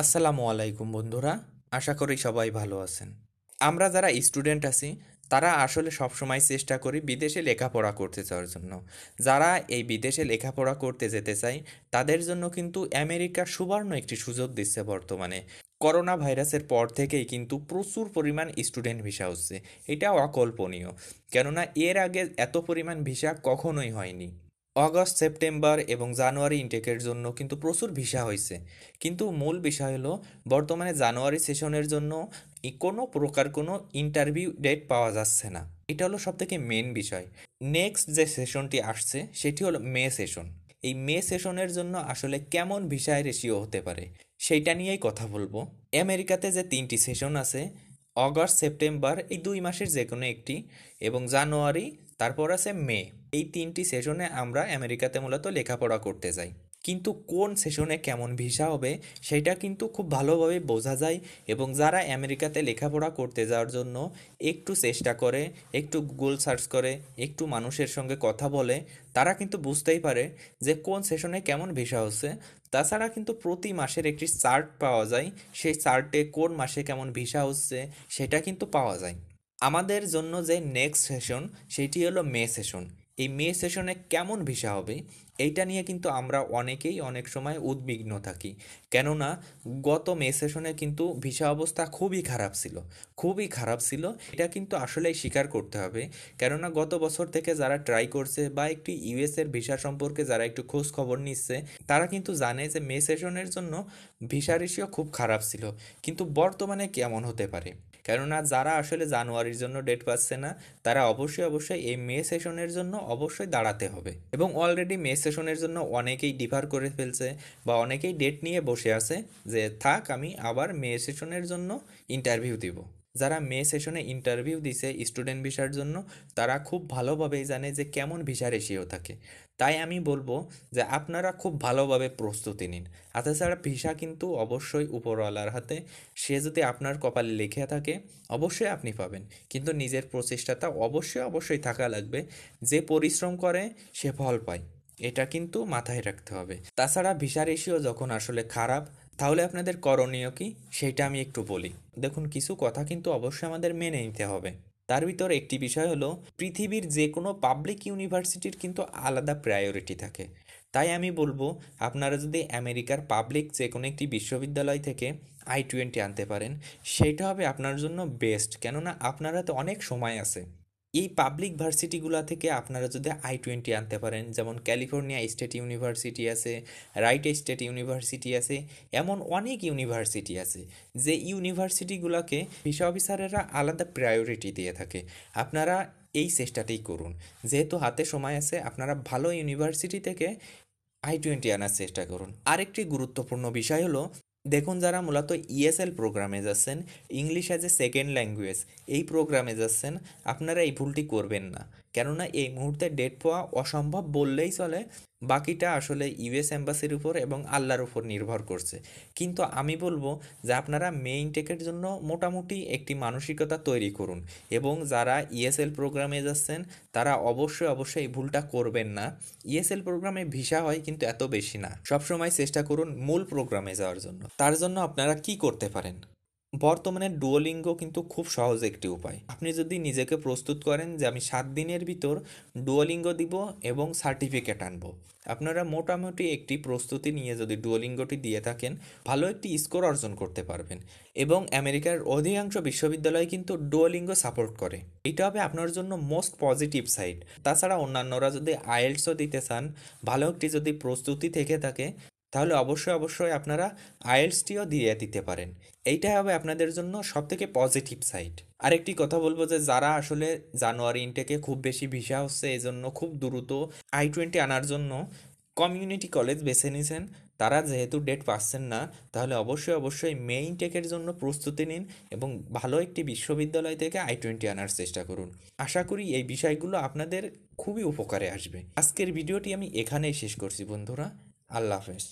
আসসালামু আলাইকুম বন্ধুরা, আশা করি সবাই ভালো আছেন। আমরা যারা স্টুডেন্ট আছি, তারা আসলে সবসময় চেষ্টা করি বিদেশে লেখাপড়া করতে যাওয়ার জন্য। যারা এই বিদেশে লেখাপড়া করতে যেতে চায়, তাদের জন্য কিন্তু আমেরিকা সুবর্ণ একটি সুযোগ দিচ্ছে বর্তমানে। করোনা ভাইরাসের পর থেকেই কিন্তু প্রচুর পরিমাণ স্টুডেন্ট ভিসা হচ্ছে। এটা অকল্পনীয়। কেননা এর আগে এত পরিমাণ ভিসা কখনোই হয়নি। অগস্ট, সেপ্টেম্বর এবং জানুয়ারি ইনটেকের জন্য কিন্তু প্রচুর ভিসা হয়েছে কিন্তু মূল বিষয় হলো, বর্তমানে জানুয়ারি সেশনের জন্য কোনো প্রকার কোনো ইন্টারভিউ ডেট পাওয়া যাচ্ছে না। এটা হলো সবথেকে মেন বিষয়। নেক্সট যে সেশনটি আসছে, সেটি হলো মে সেশন। এই মে সেশনের জন্য আসলে কেমন ভিসায় রেশিও হতে পারে, সেইটা নিয়েই কথা বলব। আমেরিকাতে যে তিনটি সেশন আছে, অগস্ট, সেপ্টেম্বর, এই দুই মাসের যে কোনো একটি এবং জানুয়ারি, তারপর আছে মে। এই তিনটি সেশনে আমরা আমেরিকাতে মূলত লেখাপড়া করতে যাই। কিন্তু কোন সেশনে কেমন ভিসা হবে, সেটা কিন্তু খুব ভালোভাবে বোঝা যায় এবং যারা আমেরিকাতে লেখাপড়া করতে যাওয়ার জন্য একটু চেষ্টা করে, একটু গুগল সার্চ করে, একটু মানুষের সঙ্গে কথা বলে, তারা কিন্তু বুঝতেই পারে যে কোন সেশনে কেমন ভিসা হচ্ছে। তাছাড়া কিন্তু প্রতি মাসের একটি চার্ট পাওয়া যায়, সেই চার্টে কোন মাসে কেমন ভিসা হচ্ছে সেটা কিন্তু পাওয়া যায়। আমাদের জন্য যে নেক্সট সেশন সেটি হলো মে সেশন এই মে সেশনে কেমন ভিসা হবে এইটা নিয়ে কিন্তু আমরা অনেকেই অনেক সময় উদ্বিগ্ন থাকি। কেননা গত মে সেশনে কিন্তু ভিসা অবস্থা খুবই খারাপ ছিল। খুবই খারাপ ছিল। এটা কিন্তু আসলেই স্বীকার করতে হবে। কেননা গত বছর থেকে যারা ট্রাই করছে বা একটু ইউএস এর ভিসা সম্পর্কে যারা একটু খোঁজ খবর নিচ্ছে, তারা কিন্তু জানে যে মে সেশনের জন্য ভিসা রেশিও খুব খারাপ ছিল। কিন্তু বর্তমানে কেমন হতে পারে? কেননা যারা আসলে জানুয়ারির জন্য ডেট পাচ্ছে না, তারা অবশ্যই অবশ্যই এই মে সেশনের জন্য অবশ্যই দাঁড়াতে হবে। এবং অলরেডি মে সেশনের জন্য অনেকেই ডিফার করে ফেলছে বা অনেকেই ডেট নিয়ে বসে আছে যে থাক, আমি আবার মে সেশনের জন্য ইন্টারভিউ দিব। যারা মে সেশনে ইন্টারভিউ দিছে স্টুডেন্ট ভিসার জন্য, তারা খুব ভালোভাবেই জানে যে কেমন ভিসা রেশিও থাকে। তাই আমি বলব যে আপনারা খুব ভালোভাবে প্রস্তুতি নিন। আর তাছাড়া ভিসা কিন্তু অবশ্যই উপরওয়ালার হাতে। সে যদি আপনার কপালে লেখে থাকে, অবশ্যই আপনি পাবেন। কিন্তু নিজের প্রচেষ্টাটা অবশ্যই অবশ্যই থাকা লাগবে। যে পরিশ্রম করে, সে ফল পায়। এটা কিন্তু মাথায় রাখতে হবে। তাছাড়া ভিসা রেশিও যখন আসলে খারাপ, তাহলে আপনাদের করণীয় কি? সেটা আমি একটু বলি। দেখুন, কিছু কথা কিন্তু অবশ্যই আমাদের মেনে নিতে হবে। তার ভিতর একটি বিষয় হলো, পৃথিবীর যে কোনো পাবলিক ইউনিভার্সিটির কিন্তু আলাদা প্রায়োরিটি থাকে। তাই আমি বলব, আপনারা যদি আমেরিকার পাবলিক যে কোনো একটি বিশ্ববিদ্যালয় থেকে আই টোয়েন্টি আনতে পারেন, সেটা হবে আপনার জন্য বেস্ট কেননা আপনারা তো অনেক সময় আছে। এই পাবলিক ভার্সিটিগুলো থেকে আপনারা যদি আই টোয়েন্টি আনতে পারেন, যেমন ক্যালিফোর্নিয়া স্টেট ইউনিভার্সিটি আছে রাইট স্টেট ইউনিভার্সিটি আছে, এমন অনেক ইউনিভার্সিটি আছে যে ইউনিভার্সিটিগুলোকে ভিসা অফিসারেরা আলাদা প্রায়োরিটি দিয়ে থাকে। আপনারা এই চেষ্টাটাই করুন। যেহেতু হাতে সময় আছে, আপনারা ভালো ইউনিভার্সিটি থেকে আই টোয়েন্টি আনার চেষ্টা করুন। আরেকটি গুরুত্বপূর্ণ বিষয় হলো দেখুন যারা মূলত ইএসএল প্রোগ্রামে যাচ্ছেন English as a second language এই প্রোগ্রামে যাচ্ছেন, আপনারা এই ভুলটি করবেন না। কেননা এই মুহূর্তে ডেট পাওয়া অসম্ভব বললেই চলে, বাকিটা আসলে ইউএস এম্বাসির উপর এবং আল্লাহর উপর নির্ভর করছে। কিন্তু আমি বলব যে আপনারা মেইন টেকের জন্য মোটামুটি একটি মানসিকতা তৈরি করুন এবং যারা ইএসএল প্রোগ্রামে যাচ্ছেন, তারা অবশ্যই অবশ্যই এই ভুলটা করবেন না। ইএসএল প্রোগ্রামে ভিসা হয় কিন্তু এত বেশি না। সবসময় চেষ্টা করুন মূল প্রোগ্রামে যাওয়ার জন্য। তার জন্য আপনারা কি করতে পারেন? বর্তমানে ডুয়োলিঙ্গো কিন্তু খুব সহজ একটি উপায়। আপনি যদি নিজেকে প্রস্তুত করেন যে আমি সাত দিনের ভিতর ডুয়োলিঙ্গো দিব এবং সার্টিফিকেট আনব। আপনারা মোটামুটি একটি প্রস্তুতি নিয়ে যদি ডুয়োলিঙ্গোটি দিয়ে থাকেন, ভালো একটি স্কোর অর্জন করতে পারবেন। এবং আমেরিকার অধিকাংশ বিশ্ববিদ্যালয় কিন্তু ডুয়োলিঙ্গো সাপোর্ট করে। এটা হবে আপনার জন্য মোস্ট পজিটিভ সাইড তাছাড়া অন্যান্যরা যদি আইএলসও দিতে চান, ভালো একটি যদি প্রস্তুতি থেকে থাকে তাহলে অবশ্যই অবশ্যই আপনারা আইএলসটিও দিয়ে দিতে পারেন। এইটাই হবে আপনাদের জন্য সবথেকে পজিটিভ সাইড আরেকটি কথা বলব যে, যারা আসলে জানুয়ারি ইনটেকে খুব বেশি ভিসা হচ্ছে এই জন্য খুব দ্রুত আই টোয়েন্টি আনার জন্য কমিউনিটি কলেজ বেছে নিয়েছেন তারা যেহেতু ডেট পাচ্ছেন না, তাহলে অবশ্যই অবশ্যই মেইন টেকের জন্য প্রস্তুতি নিন এবং ভালো একটি বিশ্ববিদ্যালয় থেকে আই টোয়েন্টি আনার চেষ্টা করুন। আশা করি এই বিষয়গুলো আপনাদের খুবই উপকারে আসবে। আজকের ভিডিওটি আমি এখানেই শেষ করছি বন্ধুরা। আল্লাহ হাফেজ।